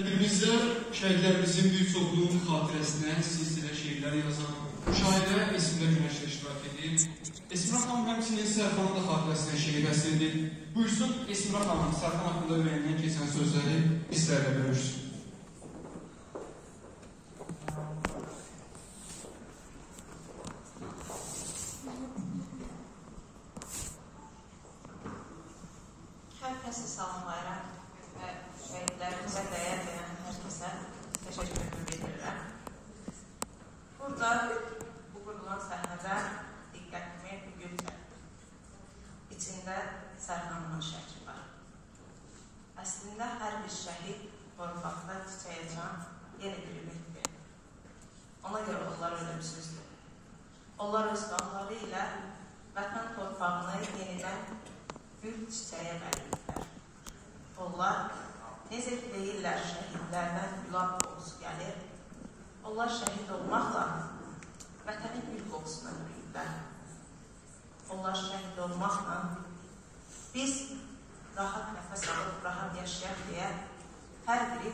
Tədbirimizdə şəhidlərimizin böyük çoxluğunun xatirəsinə silsilə şeirlər yazan şairə Esmirə Günəş iştirak edir. Esmirə xanım həmçinin Sərxanın da xatirəsinə şeir bəst edir. Buyursun Esmirə xanım Sərxan haqqında ürəyindən keçən sözləri bizlərlə bölüşsün. Hər kəsi salamlayıram şəhid torpaqda çiçəyəcən yeni bir ümiddir. Ona görə onlar ölümsüzdür. Onlar öz qanları ilə vətən torpağını yenidən gül çiçəyə bəlirlər. Onlar necə ki deyirlər şəhidlərdən gülab qoxusu gəlir. Onlar şəhid olmaqla vətənin gül qoxusuna duyurlar. Onlar şəhid olmaqla biz rahat nəfəs alıb rahat yaşayaq deyə hər biri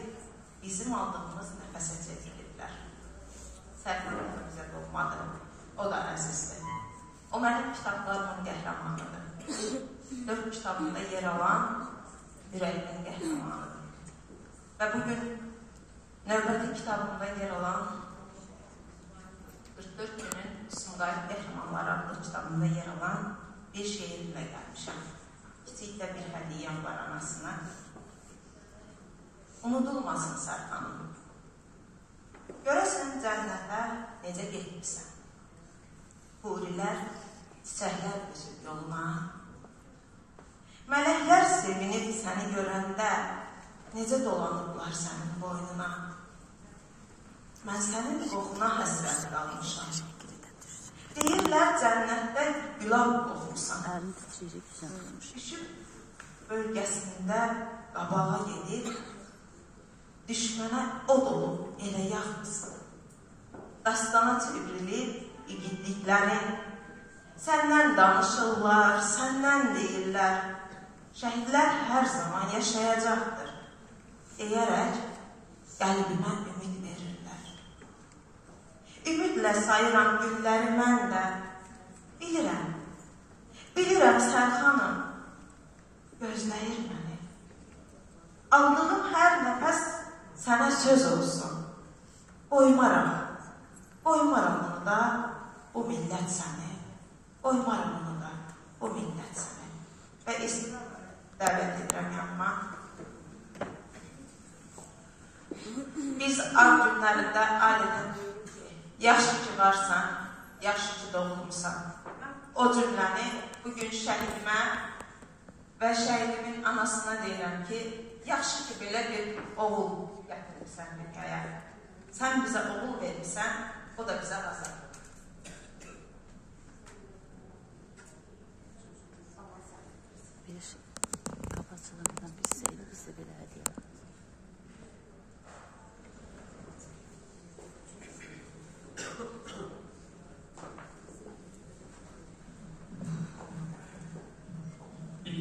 bizim aldığımız nəfəsə çevrilirlər. Sərkan bizə doğmadır. O da əzizdir. O mənim kitablarımın qəhrəmanıdır. Dörd kitabında yer alan ürəyimin qəhrəmanıdır. Və bugün növbəti kitabında yer alan 44 günün Sumqayıt qəhrəmanları adlı kitabında yer alan bir şeirimlə gəlmişəm. Kiçik də bir hədiyyəm var anasına. Unudulmasın Sərxanım. Görəsən cənnətə necə getmişsən? Hurilər çiçəklər üzüb yoluna. Mələklər sevinib səni görəndə necə dolanıblar sənin boynuna. Mən sənin qoxuna həsrət qalmışam. Deyirlər cənnətdə gülab qoxmusan. Əlini titrəyəcək güzel olmuş. Düşüb bölgəsində qabağa gedib, düşmənə od olub elə yaxmısın. Dastana çevrilib igidliklərin, səndən danışırlar, səndən deyirlər, şəhidlər hər zaman yaşayacaqdır, deyərək qəlbimə ümid verirlər. Ümidlə sayıram gülləri mən də, bilirəm, bilirəm Sərxanım, gözləyir məni. Aldığım hər nəfəs sənə söz olsun. Qoymaram, qoymaram onu da bu millət səni. Qoymaram onu da bu millət səni. Və İslam dəvət edirəm yanıma. Biz ar günlərində ki, yaxşı ki varsan, yaxşı ki doğulmusan. O cümləni bugün şəhidimə və şəhidimin anasına deyirəm ki, yaxşı ki belə bir oğul gətirmirsən dünyaya. Sən bizə oğul vermirsən, o da bizə azad.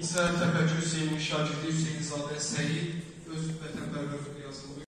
İsrail Tepeçi Hüseyin Şacirli Hüseyin Zade Seyit Öz Vətənpərvərlik yazılıb.